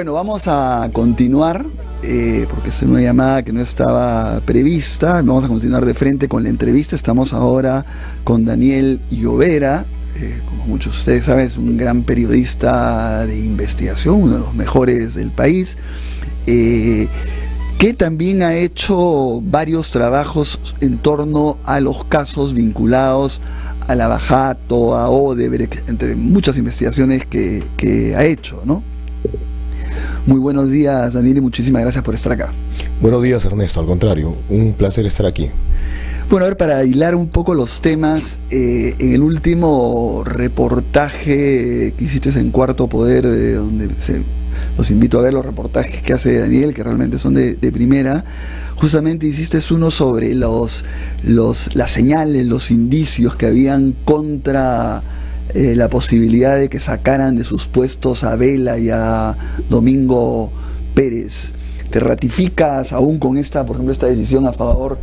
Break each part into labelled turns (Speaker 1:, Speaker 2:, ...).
Speaker 1: Bueno, vamos a continuar, eh, porque es una llamada que no estaba prevista. Vamos a continuar de frente con la entrevista. Estamos ahora con Daniel Llovera, eh, como muchos de ustedes saben, es un gran periodista de investigación, uno de los mejores del país, eh, que también ha hecho varios trabajos en torno a los casos vinculados a la Bajato, a Odebrecht, entre muchas investigaciones que, que ha hecho, ¿no? Muy buenos días, Daniel, y muchísimas gracias por estar acá.
Speaker 2: Buenos días, Ernesto. Al contrario, un placer estar aquí.
Speaker 1: Bueno, a ver, para hilar un poco los temas, eh, en el último reportaje que hiciste en Cuarto Poder, eh, donde se, los invito a ver los reportajes que hace Daniel, que realmente son de, de primera, justamente hiciste uno sobre los, los, las señales, los indicios que habían contra eh, la posibilidad de que sacaran de sus puestos a Vela y a Domingo Pérez. ¿Te ratificas aún con esta, por ejemplo, esta decisión a favor?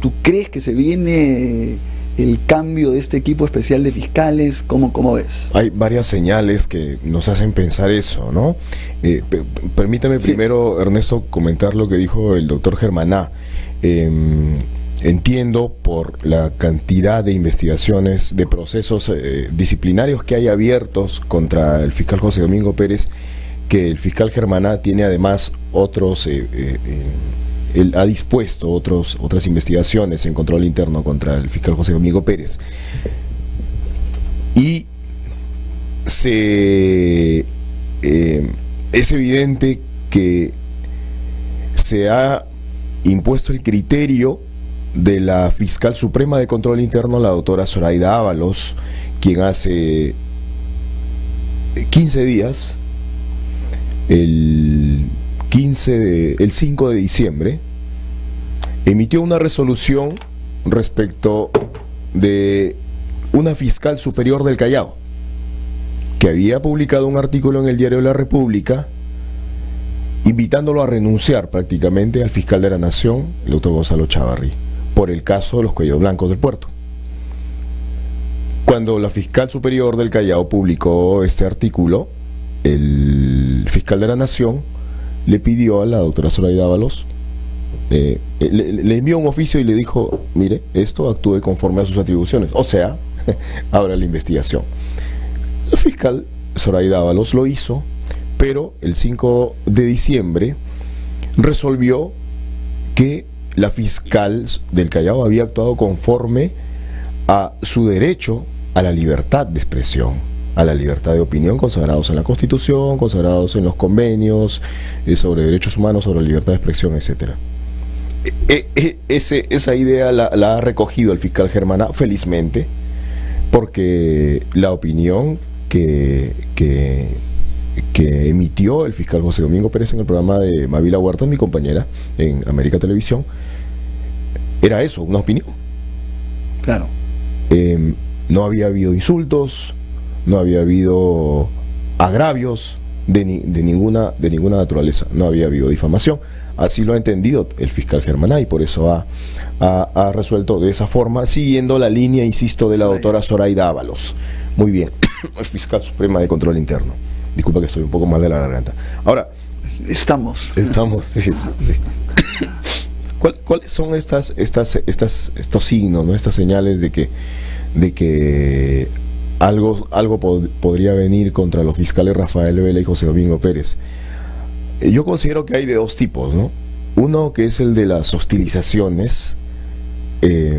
Speaker 1: ¿Tú crees que se viene el cambio de este equipo especial de fiscales? ¿Cómo, cómo ves?
Speaker 2: Hay varias señales que nos hacen pensar eso, ¿no? Eh, permítame sí. primero, Ernesto, comentar lo que dijo el doctor Germaná. Eh, entiendo por la cantidad de investigaciones, de procesos eh, disciplinarios que hay abiertos contra el fiscal José Domingo Pérez, que el fiscal Germaná tiene además otros, eh, eh, él ha dispuesto otros, otras investigaciones en control interno contra el fiscal José Domingo Pérez. Y se, es evidente que se ha impuesto el criterio de la fiscal suprema de control interno, la doctora Zoraida Ábalos, quien hace 15 días, el 15 de, el 5 de diciembre, emitió una resolución respecto de una fiscal superior del Callao, que había publicado un artículo en el diario La República invitándolo a renunciar prácticamente al fiscal de la Nación, el doctor Gonzalo Chavarri por el caso de los cuellos blancos del puerto. Cuando la fiscal superior del Callao publicó este artículo, el fiscal de la Nación le pidió a la doctora Zoraida Ábalos, eh, le, le, envió un oficio y le dijo, mire, esto actúe conforme a sus atribuciones, o sea, abra la investigación. La fiscal Zoraida Ábalos lo hizo, pero el 5 de diciembre resolvió que la fiscal del Callao había actuado conforme a su derecho a la libertad de expresión, a la libertad de opinión consagrados en la Constitución, consagrados en los convenios eh, sobre derechos humanos, sobre libertad de expresión, etc. E, e, ese, esa idea la, ha recogido el fiscal Germana felizmente, porque la opinión que, que emitió el fiscal José Domingo Pérez en el programa de Mavila Huerta, mi compañera, en América Televisión, era eso, una opinión.
Speaker 1: Claro.
Speaker 2: Eh, no había habido insultos, no había habido agravios de, ni, de, ninguna, de ninguna naturaleza, no había habido difamación. Así lo ha entendido el fiscal Germán y por eso ha, ha, ha, resuelto de esa forma, siguiendo la línea, insisto, de la doctora Zoraida Ábalos. Muy bien, el fiscal suprema de control interno. Disculpa que estoy un poco mal de la garganta. Ahora.
Speaker 1: Estamos.
Speaker 2: Estamos, sí, sí. ¿Cuál, ¿Cuáles son estas, estas, estas, estos signos, ¿no? estas señales de que, de que algo, algo pod podría venir contra los fiscales Rafael Vela y José Domingo Pérez? Yo considero que hay de dos tipos, ¿no? Uno que es el de las hostilizaciones, eh,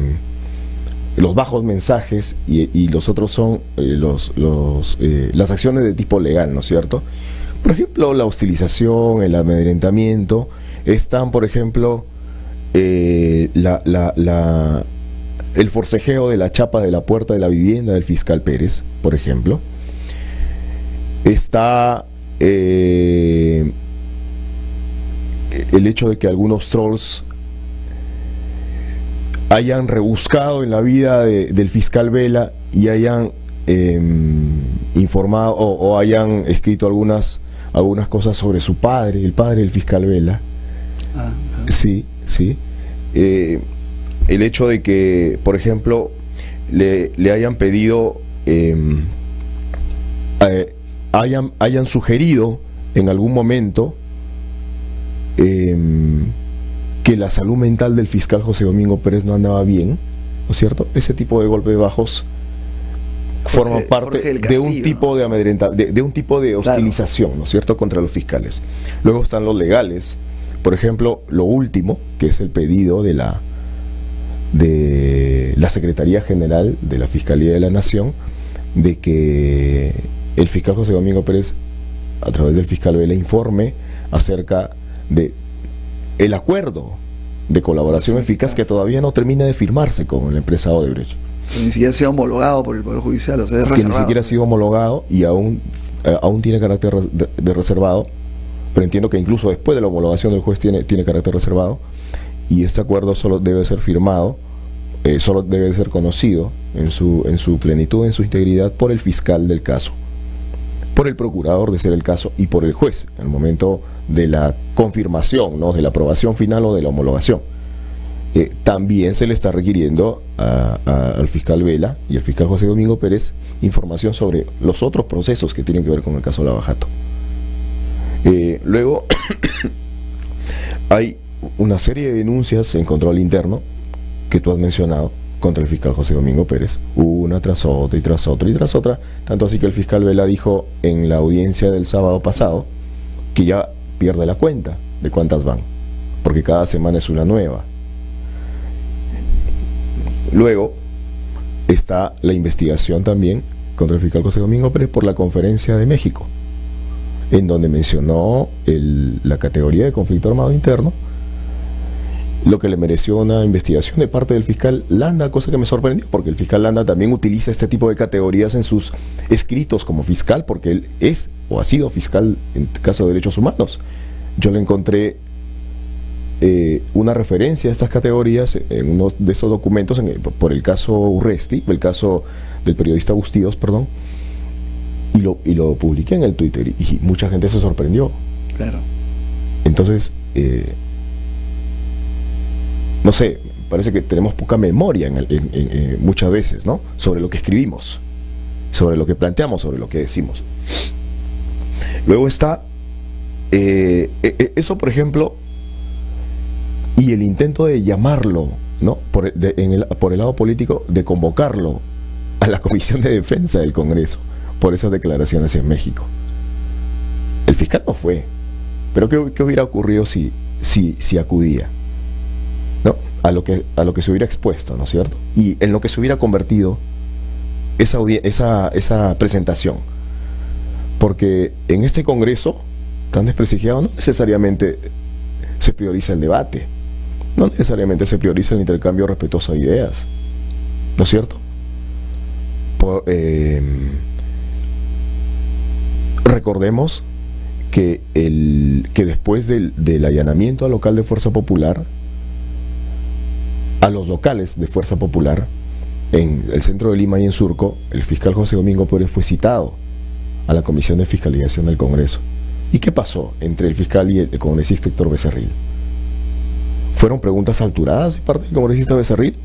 Speaker 2: los bajos mensajes, y, los otros son eh, los, los, eh, las acciones de tipo legal, ¿no es cierto? Por ejemplo, la hostilización, el amedrentamiento, están, por ejemplo, eh, la, la, la, el forcejeo de la chapa de la puerta de la vivienda del fiscal Pérez, por ejemplo. Está eh, el hecho de que algunos trolls hayan rebuscado en la vida de, del fiscal Vela y hayan eh, informado o, o, hayan escrito algunas, algunas cosas sobre su padre, el padre del fiscal Vela. Ah, ah. Sí, sí. Eh, el hecho de que, por ejemplo, le, le hayan pedido, eh, eh, hayan, hayan sugerido en algún momento em, que la salud mental del fiscal José Domingo Pérez no andaba bien, ¿no es cierto? Ese tipo de golpes bajos forma parte de un tipo de amedrentamiento, de, un tipo de hostilización, ¿no es cierto?, contra los fiscales. Luego están los legales. Por ejemplo, lo último, que es el pedido de la de la Secretaría General de la Fiscalía de la Nación de que el fiscal José Domingo Pérez a través del fiscal Vela informe acerca de el acuerdo de colaboración eficaz que todavía no termina de firmarse con la empresa Odebrecht.
Speaker 1: Ni siquiera ha sido homologado por el Poder Judicial, o sea, es
Speaker 2: Que ni siquiera ha sido homologado y aún, eh, aún tiene carácter de, reservado, pero entiendo que incluso después de la homologación del juez tiene, tiene carácter reservado y este acuerdo solo debe ser firmado, eh, solo debe ser conocido en su, en su plenitud, en su integridad por el fiscal del caso por el procurador de ser el caso y por el juez. En el momento de la confirmación, ¿no? de la aprobación final o de la homologación. Eh, también se le está requiriendo al fiscal Vela y al fiscal José Domingo Pérez información sobre los otros procesos que tienen que ver con el caso Lavajato. Eh, luego hay una serie de denuncias en control interno que tú has mencionado contra el fiscal José Domingo Pérez, una tras otra y tras otra y tras otra, tanto así que el fiscal Vela dijo en la audiencia del sábado pasado que ya pierde la cuenta de cuántas van, porque cada semana es una nueva. Luego está la investigación también contra el fiscal José Domingo Pérez por la conferencia de México, en donde mencionó la categoría de conflicto armado interno, lo que le mereció una investigación de parte del fiscal Landa, cosa que me sorprendió, porque el fiscal Landa también utiliza este tipo de categorías en sus escritos como fiscal, porque él es o ha sido fiscal en caso de derechos humanos. Yo le encontré eh, una referencia a estas categorías en uno de esos documentos, por el caso Urresti, el caso del periodista Bustíos, perdón, y lo, y lo publiqué en el Twitter y, mucha gente se sorprendió.
Speaker 1: Claro.
Speaker 2: Entonces, eh, no sé, parece que tenemos poca memoria en, eh, muchas veces, ¿no? Sobre lo que escribimos, sobre lo que planteamos, sobre lo que decimos. Luego está, eh, e, e, eso por ejemplo, y el intento de llamarlo, ¿no? Por, el, lado político, de convocarlo a la Comisión de Defensa del Congreso por esas declaraciones en México. El fiscal no fue, pero ¿qué, hubiera ocurrido si, si, si acudía? A lo, que, a lo que se hubiera expuesto, ¿no es cierto? Y en lo que se hubiera convertido esa, esa, esa presentación. Porque en este Congreso, tan desprestigiado, no necesariamente se prioriza el debate, no necesariamente se prioriza el intercambio respetuoso de ideas, ¿no es cierto? Em, recordemos que, el, que después del, del allanamiento al local de Fuerza Popular, a los locales de Fuerza Popular en el centro de Lima y en Surco, el fiscal José Domingo Pérez fue citado a la Comisión de Fiscalización del Congreso. ¿Y qué pasó entre el fiscal y el congresista Héctor Becerril? ¿Fueron preguntas alturadas de parte del congresista Becerril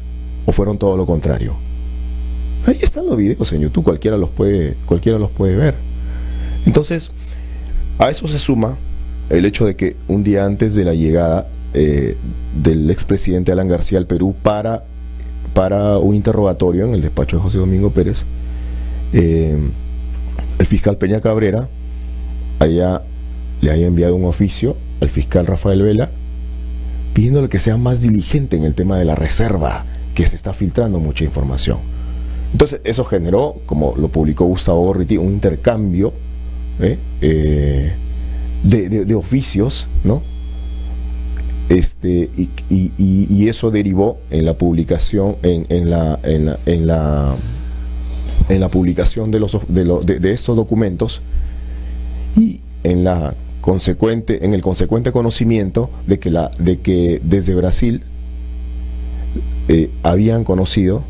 Speaker 2: o fueron todo lo contrario? Ahí están los videos en YouTube, cualquiera los puede, cualquiera los puede ver. Entonces, a eso se suma el hecho de que un día antes de la llegada eh, del expresidente Alan García al Perú para, para un interrogatorio en el despacho de José Domingo Pérez. Eh, el fiscal Peña Cabrera haya, le haya enviado un oficio al fiscal Rafael Vela pidiéndole que sea más diligente en el tema de la reserva, que se está filtrando mucha información. Entonces, eso generó, como lo publicó Gustavo Gorriti, un intercambio ¿eh? de, de, oficios, ¿no? Este y, eso derivó en la publicación en, la, en, la, en la en la publicación de los de, de, estos documentos y en la consecuente en el consecuente conocimiento de que la de que desde Brasil eh, habían conocido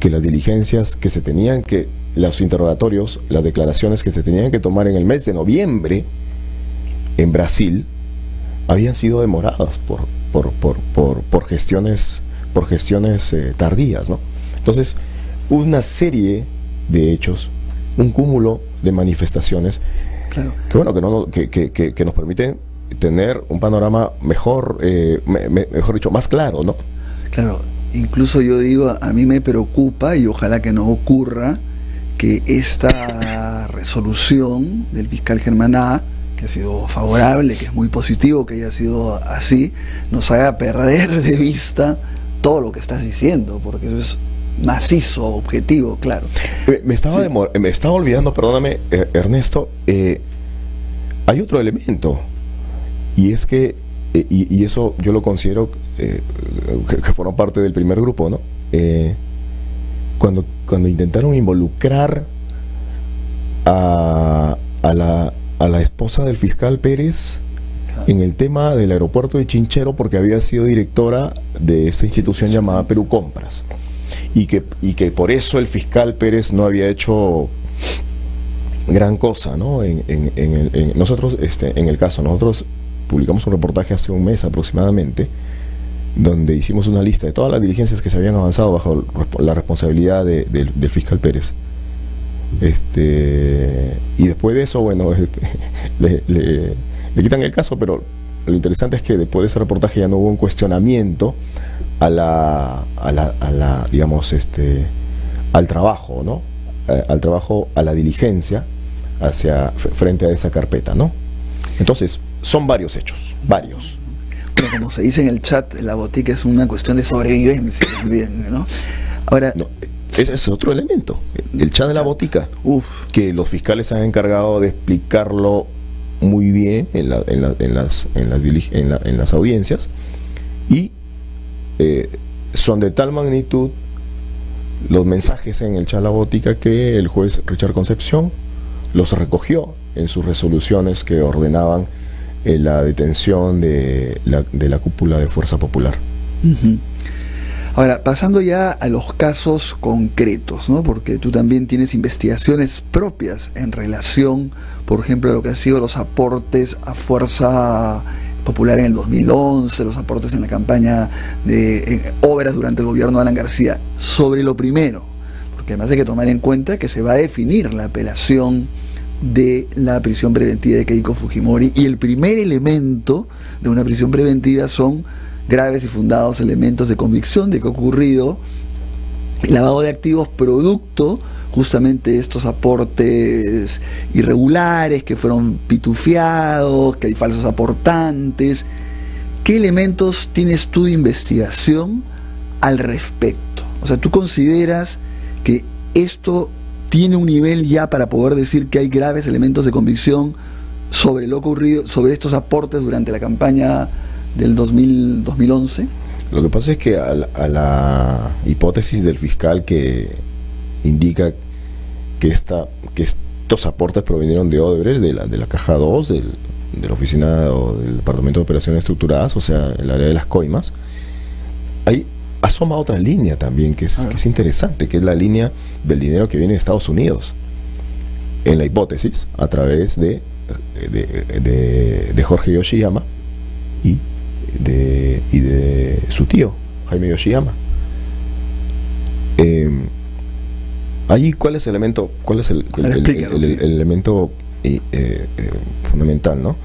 Speaker 2: que las diligencias que se tenían que los interrogatorios las declaraciones que se tenían que tomar en el mes de noviembre en Brasil habían sido demoradas por, por, gestiones, por gestiones eh, tardías. ¿no? Entonces, una serie de hechos, un cúmulo de manifestaciones Claro. Que bueno, que, no, que, que, que, nos permiten tener un panorama mejor, eh, mejor dicho, más claro, ¿no?
Speaker 1: Claro, incluso yo digo, a mí me preocupa y ojalá que no ocurra que esta resolución del fiscal Germán que ha sido favorable, que es muy positivo que haya sido así, nos haga perder de vista todo lo que estás diciendo, porque eso es macizo, objetivo, claro.
Speaker 2: Me, estaba, me estaba olvidando, perdóname, eh, Ernesto, eh, hay otro elemento, y es que, eh, y, eso yo lo considero que, que forma parte del primer grupo, ¿no? cuando, cuando intentaron involucrar a, a, la, a la esposa del fiscal Pérez en el tema del aeropuerto de Chinchero porque había sido directora de esta institución llamada Perú Compras y que, y que por eso el fiscal Pérez no había hecho gran cosa, ¿no? En, nosotros, este, en el caso, nosotros publicamos un reportaje hace un mes aproximadamente donde hicimos una lista de todas las diligencias que se habían avanzado bajo la responsabilidad del fiscal Pérez. Este, y después de eso, bueno, este, le, quitan el caso, pero lo interesante es que después de ese reportaje ya no hubo un cuestionamiento a la, a la, a la digamos, este, al trabajo, ¿no? Eh, al trabajo, a la diligencia hacia frente a esa carpeta, ¿no? Entonces, son varios hechos, varios.
Speaker 1: Bueno, como se dice en el chat, la botica es una cuestión de sobrevivencia también, ¿no?
Speaker 2: Ahora, ese es otro elemento, el chat de la botica, Uf. que los fiscales se han encargado de explicarlo muy bien en, las, en, las, en, las audiencias y eh, son de tal magnitud los mensajes en el chat de la botica que el juez Richard Concepción los recogió en sus resoluciones que ordenaban eh, la detención de la, de la cúpula de Fuerza Popular.
Speaker 1: Ahora, pasando ya a los casos concretos, ¿no? porque tú también tienes investigaciones propias en relación, por ejemplo, a lo que han sido los aportes a Fuerza Popular en el 2011, los aportes en la campaña de obras durante el gobierno de Alan García. Sobre lo primero, porque además hay que tomar en cuenta que se va a definir la apelación de la prisión preventiva de Keiko Fujimori y el primer elemento de una prisión preventiva son graves y fundados elementos de convicción de que ha ocurrido lavado de activos producto justamente de estos aportes irregulares que fueron pitufiados, que hay falsos aportantes. ¿Qué elementos tienes tú de investigación al respecto? O sea, ¿tú consideras que esto tiene un nivel ya para poder decir que hay graves elementos de convicción sobre lo ocurrido, sobre estos aportes durante la campaña del 2011?
Speaker 2: Lo que pasa es que a la, hipótesis del fiscal que indica que, esta, que estos aportes provinieron de Odebrecht, de la, de la caja 2, del, de la oficina o del Departamento de Operaciones Estructuradas, o sea, el área de las coimas, hay asoma otra línea también que es, que es interesante, que es la línea del dinero que viene de Estados Unidos. En la hipótesis, a través de, de, de, de Jorge Yoshiyama y de, y de su tío, Jaime Yoshiyama. Eh, ahí, ¿cuál es el elemento, cuál es el, elemento eh, eh, fundamental, no?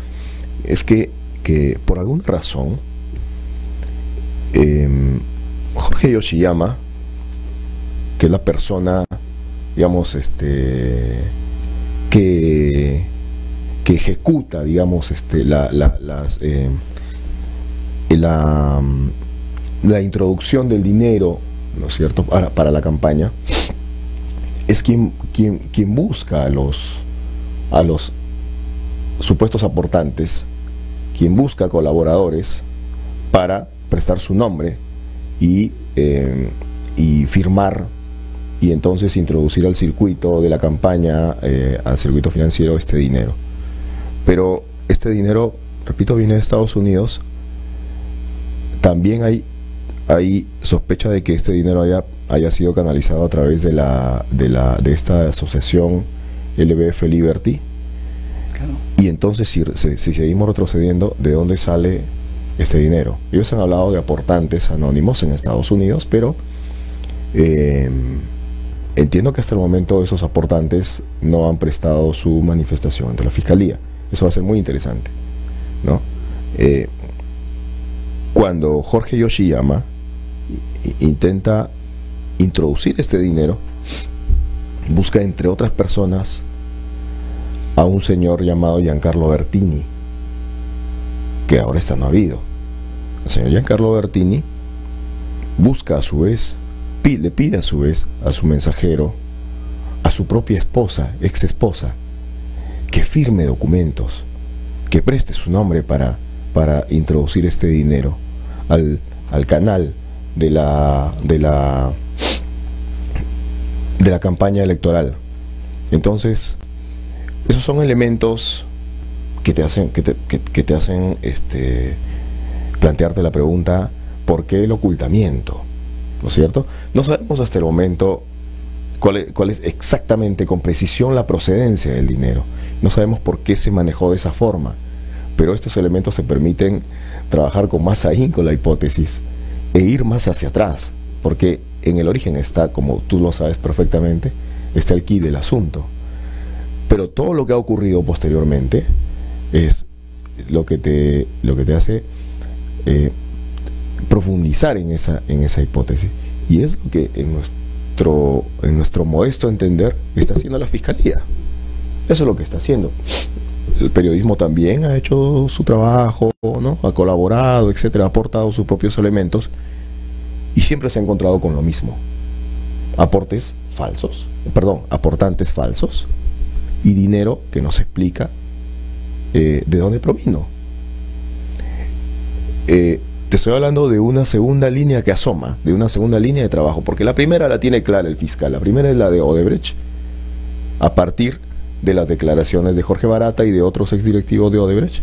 Speaker 2: Es que, que por alguna razón Jorge Yoshiyama, que es la persona, digamos, este, que, que ejecuta, digamos, este, la, las, la, la introducción del dinero, ¿no es cierto?, para, para la campaña, es quien, quien, quien busca a los, a los supuestos aportantes, quien busca colaboradores para prestar su nombre y, eh, y firmar y entonces introducir al circuito de la campaña, eh, al circuito financiero, este dinero. Pero este dinero, repito, viene de Estados Unidos también hay, hay sospecha de que este dinero haya, haya sido canalizado a través de, la, de, la, de esta asociación LBF Liberty. Y entonces, si, si, seguimos retrocediendo, ¿de dónde sale este dinero? Ellos han hablado de aportantes anónimos en Estados Unidos, pero eh, entiendo que hasta el momento esos aportantes no han prestado su manifestación ante la fiscalía. Eso va a ser muy interesante, ¿no? Eh, cuando Jorge Yoshiyama intenta introducir este dinero, busca entre otras personas a un señor llamado Giancarlo Bertini, que ahora está no habido. El señor Giancarlo Bertini busca a su vez, le pide a su vez a su mensajero, a su propia esposa, ex esposa, que firme documentos, que preste su nombre para, para introducir este dinero al, al canal de la, de la de la campaña electoral. Entonces, esos son elementos que te hacen, que te, que, te hacen este, plantearte la pregunta, ¿por qué el ocultamiento? ¿No es cierto? No sabemos hasta el momento cuál cuál es exactamente con precisión la procedencia del dinero. No sabemos por qué se manejó de esa forma. Pero estos elementos te permiten trabajar con más ahínco la hipótesis e ir más hacia atrás. Porque en el origen está, como tú lo sabes perfectamente, está el key del asunto. Pero todo lo que ha ocurrido posteriormente es lo que te, lo que te hace eh, profundizar en esa, en esa hipótesis. Y es lo que en nuestro, en nuestro modesto entender está haciendo la fiscalía. Eso es lo que está haciendo. El periodismo también ha hecho su trabajo, ¿no? ha colaborado, etcétera, ha aportado sus propios elementos y siempre se ha encontrado con lo mismo. Aportes falsos, perdón, aportantes falsos y dinero que no se explica eh, de dónde provino. Eh, te estoy hablando de una segunda línea que asoma, de una segunda línea de trabajo, porque la primera la tiene clara el fiscal, la primera es la de Odebrecht, a partir de las declaraciones de Jorge Barata y de otros exdirectivos de Odebrecht,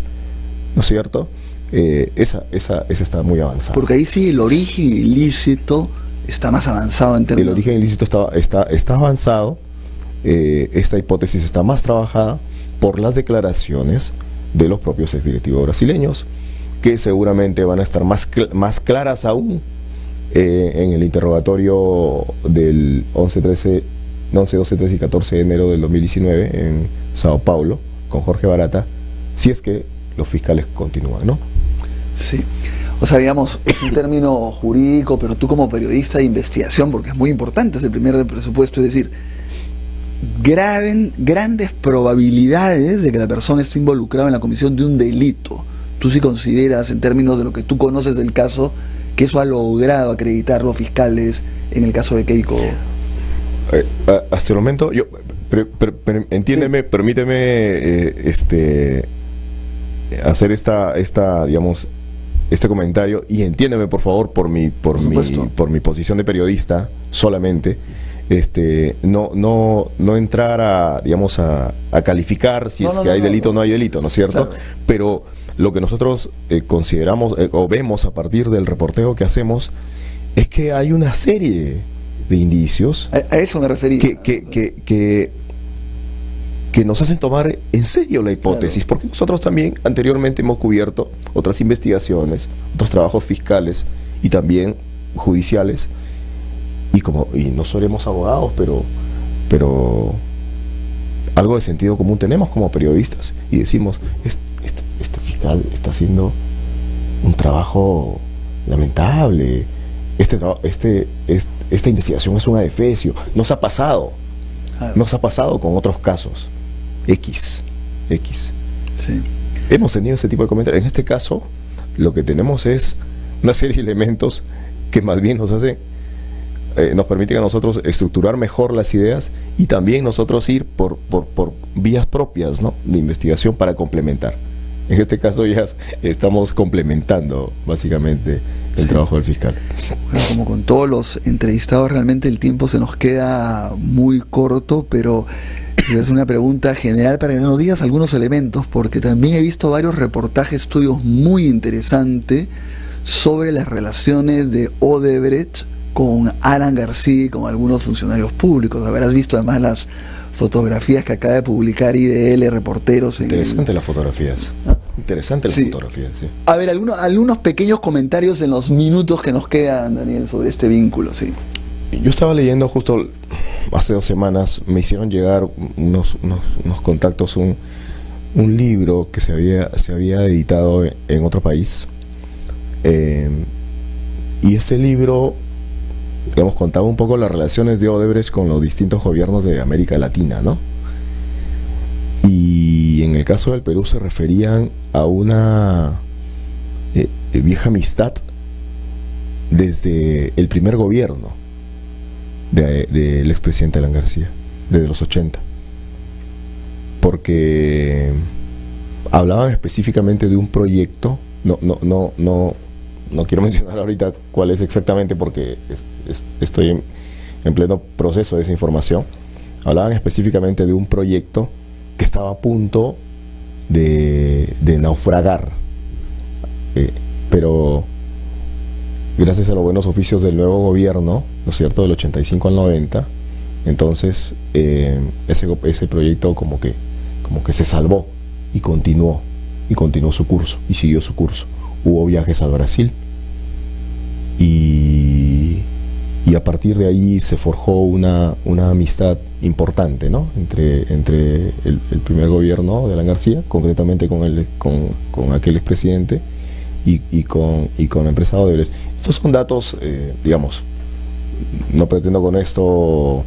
Speaker 2: ¿no es cierto? Eh, esa, esa, esa está muy avanzada.
Speaker 1: Porque ahí sí el origen ilícito está más avanzado en términos...
Speaker 2: El origen ilícito está, está, está avanzado, eh, esta hipótesis está más trabajada por las declaraciones de los propios exdirectivos brasileños, que seguramente van a estar más, más claras aún eh, en el interrogatorio del 11, 13, 11, 12, 13 y 14 de enero del 2019 en Sao Paulo con Jorge Barata, si es que los fiscales continúan, ¿no?
Speaker 1: Sí. O sea, digamos, es un término jurídico, pero tú como periodista de investigación, porque es muy importante, es el primer presupuesto, es decir, graben grandes probabilidades de que la persona esté involucrada en la comisión de un delito. Tú sí consideras, en términos de lo que tú conoces del caso, que eso ha logrado acreditar los fiscales en el caso de Keiko.
Speaker 2: Eh, hasta el momento, yo, entiéndeme, permíteme eh, este, hacer esta, esta, digamos, este comentario y entiéndeme por favor por mi por, mi por mi posición de periodista solamente este no no no entrar a digamos a, calificar si es que hay delito o no. hay delito no es cierto pero lo que nosotros eh, consideramos eh, o vemos a partir del reporteo que hacemos es que hay una serie de indicios
Speaker 1: a, eso me refería.
Speaker 2: que, que, que que nos hacen tomar en serio la hipótesis, porque nosotros también anteriormente hemos cubierto otras investigaciones, otros trabajos fiscales y también judiciales, y como y no seremos abogados, pero pero algo de sentido común tenemos como periodistas y decimos, este, este, fiscal está haciendo un trabajo lamentable, este, este, esta investigación es un adefesio, nos ha pasado, nos ha pasado con otros casos. X. X. Sí. Hemos tenido ese tipo de comentarios. En este caso, lo que tenemos es una serie de elementos que más bien nos hacen, eh, nos permiten a nosotros estructurar mejor las ideas y también nosotros ir por, por, por vías propias ¿no? de investigación para complementar. En este caso ya estamos complementando básicamente el trabajo del fiscal.
Speaker 1: Bueno, como con todos los entrevistados, realmente el tiempo se nos queda muy corto, pero es una pregunta general para que nos digas algunos elementos, porque también he visto varios reportajes, estudios muy interesantes sobre las relaciones de Odebrecht con Alan García y con algunos funcionarios públicos. Habrás visto además las fotografías que acaba de publicar IDL Reporteros.
Speaker 2: Interesante las fotografías. ¿Ah? Interesante las fotografías, sí.
Speaker 1: A ver, algunos, algunos pequeños comentarios en los minutos que nos quedan, Daniel, sobre este vínculo, sí.
Speaker 2: Yo estaba leyendo justo hace dos semanas me hicieron llegar unos, unos, unos contactos, un, un, libro que se había, se había editado en, en otro país. Eh, y ese libro, digamos, contaba un poco las relaciones de Odebrecht con los distintos gobiernos de América Latina, ¿no? Y en el caso del Perú se referían a una eh, vieja amistad desde el primer gobierno del de, de expresidente Alan García, desde los 80. Porque hablaban específicamente de un proyecto, no, no, no, no, no quiero mencionar ahorita cuál es exactamente porque es, es, estoy en, en, pleno proceso de esa información. Hablaban específicamente de un proyecto que estaba a punto de, naufragar. Eh, pero gracias a los buenos oficios del nuevo gobierno, ¿no es cierto?, del 85 al 90, entonces eh, ese, ese proyecto como que, como que se salvó y continuó, y continuó su curso, y siguió su curso. Hubo viajes al Brasil y, y a partir de ahí se forjó una, una amistad importante, ¿no?, entre, entre el, primer gobierno de Alan García, concretamente con, el, con, con aquel expresidente, y, y, con, y con la empresa Odebrecht. Estos son datos, eh, digamos, no pretendo con esto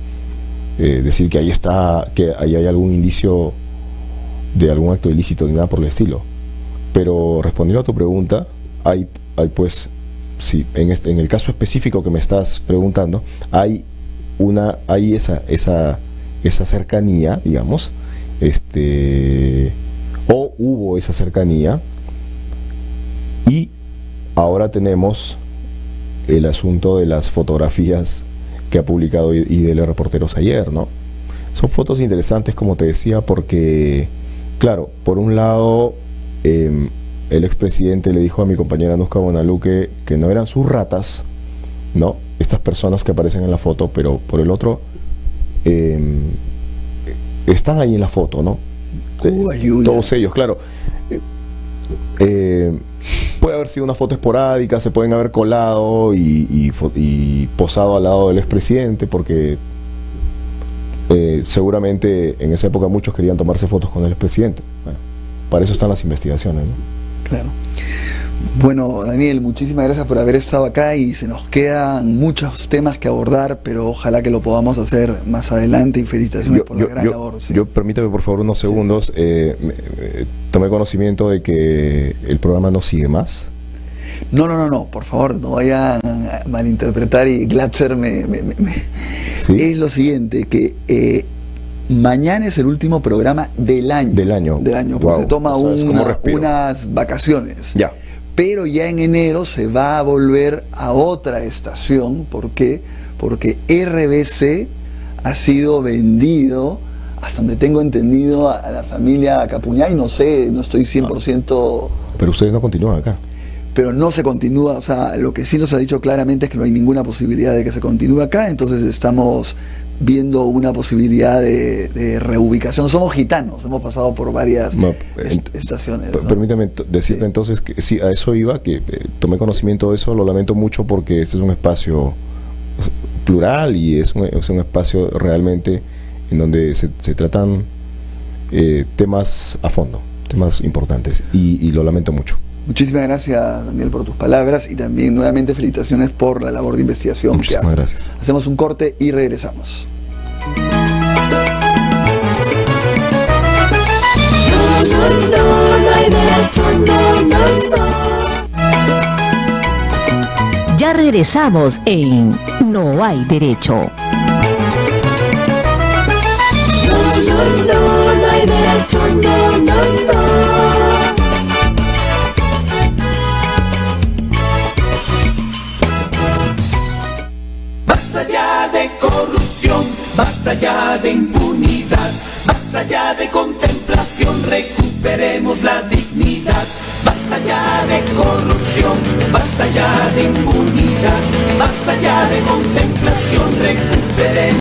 Speaker 2: eh, decir que ahí está, que ahí hay algún indicio de algún acto ilícito ni nada por el estilo. Pero respondiendo a tu pregunta, hay, hay pues, sí, en, este, en el caso específico que me estás preguntando, hay una, hay esa, esa, esa cercanía, digamos, este, o hubo esa cercanía, y ahora tenemos el asunto de las fotografías que ha publicado IDL Reporteros ayer, ¿no? Son fotos interesantes, como te decía, porque, claro, por un lado, eh, el expresidente le dijo a mi compañera Nusca Bonaluque que no eran sus ratas, ¿no? Estas personas que aparecen en la foto, pero por el otro, eh, están ahí en la foto, ¿no?
Speaker 1: Uh,
Speaker 2: todos ellos, claro. Eh, puede haber sido una foto esporádica, se pueden haber colado y, y, y posado al lado del expresidente, porque eh, seguramente en esa época muchos querían tomarse fotos con el expresidente. Bueno, para eso están las investigaciones. ¿no?
Speaker 1: Claro. Bueno, Daniel, muchísimas gracias por haber estado acá y se nos quedan muchos temas que abordar, pero ojalá que lo podamos hacer más adelante y felicitaciones
Speaker 2: yo,
Speaker 1: por la gran
Speaker 2: yo,
Speaker 1: labor. Sí.
Speaker 2: Yo, permítame por favor unos segundos, sí. eh, me, tomé conocimiento de que el programa no sigue más.
Speaker 1: No, no, no, no, por favor, no vayan a malinterpretar y Glatzer me... me, me ¿Sí? Es lo siguiente, que... Eh, mañana es el último programa del año.
Speaker 2: Del año.
Speaker 1: Del año,
Speaker 2: wow.
Speaker 1: se toma
Speaker 2: o sea,
Speaker 1: una, unas vacaciones.
Speaker 2: Ya
Speaker 1: pero ya en enero se va a volver a otra estación. ¿Por qué? Porque RBC ha sido vendido, hasta donde tengo entendido, a la familia Capuñay, no sé, no estoy 100%...
Speaker 2: Pero ustedes no continúan acá.
Speaker 1: Pero no se continúa, o sea, lo que sí nos ha dicho claramente es que no hay ninguna posibilidad de que se continúe acá, entonces estamos viendo una posibilidad de, de, reubicación. Somos gitanos, hemos pasado por varias no, est estaciones.
Speaker 2: ¿no? Permítame decirte sí. entonces que sí, a eso iba, que eh, tomé conocimiento de eso, lo lamento mucho porque este es un espacio plural y es un, es un espacio realmente en donde se, se tratan eh, temas a fondo, temas importantes y, y lo lamento mucho.
Speaker 1: Muchísimas gracias, Daniel, por tus palabras y también nuevamente felicitaciones por la labor de investigación
Speaker 2: Muchísimas
Speaker 1: que haces.
Speaker 2: gracias.
Speaker 1: Hacemos un corte y regresamos.
Speaker 3: Ya regresamos en No hay derecho.
Speaker 4: No, no, no hay derecho, no, no, no. Corrupción, basta ya de impunidad, basta ya de contemplación, recuperemos la dignidad. Basta ya de corrupción, basta ya de impunidad, basta ya de contemplación, recuperemos.